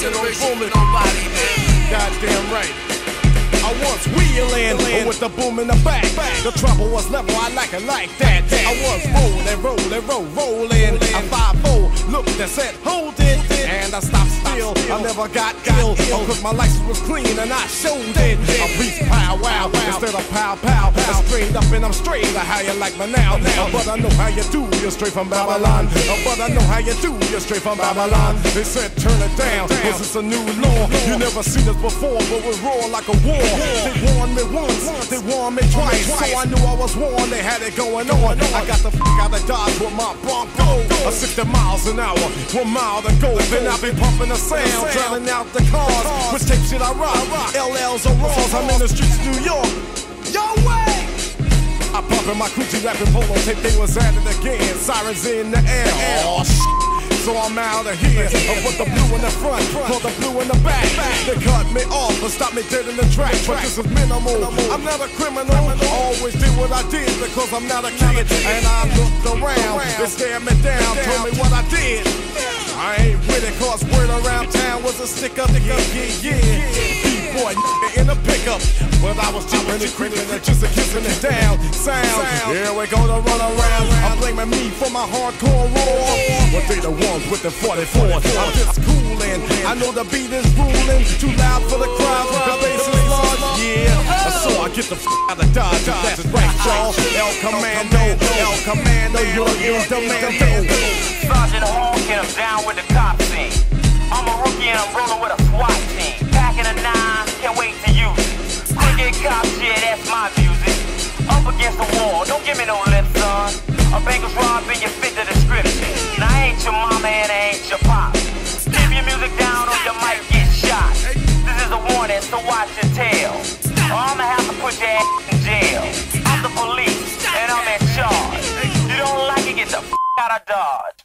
generation for nobody, man. Goddamn right. I was wheeling with the boom in the back. The trouble was level, I like it like that. I was rolling, rolling, rolling, rolling. I 5 four, looked and said, hold it. And I stopped still. I never got ill. Oh, cause my license was clean and I showed it. Reached pow wow instead of pow pow. I straight up and I'm straight. How you like me now? now. But I know how you do. You're straight from Babylon. But I know how you do. You're straight from Babylon. They said turn it down. Cause it's a new law. You never seen this before, but we roar like a war. They warned me once, they warned me twice. So I knew I was warned, they had it going on. I got the fuck out of Dodge with my Bronco. A 60 miles an hour, one mile to go. Then I be pumping the sound, drowning out the cars. Which tape shit I rock? LLs or Raws, I'm in the streets of New York. Yo, way! I bumpin' my Kool G Rap and Polo tape, they was at it again. Sirens in the air. Oh, shit so I'm out of here. I put the blue in the front, put the blue in the back. They cut me off and stop me dead in the track. But this is minimal. I'm not a criminal. Always did what I did because I'm not a kid. And I looked around, they stared me down, told me what I did. I ain't with it, cause word around town was a stick up, yeah, yeah, yeah in pickup. I was chipping and creeping and just a kissing it down. Sound, here we go to run around. I'm blaming me for my hardcore roar. But they the ones with the 44. I'm just coolin'. I know the beat is ruling. Too loud for the crowd. The bass is large. Yeah. So I get the f out of Dodge. That's right, y'all. El Commando. El Commando. You're in demand. Sergeant Hawk and I'm down with the cop is a so watch your tail. Or I'ma have to put your ass in jail. I'm the police, and I'm in charge. You don't like it, get the f out of Dodge.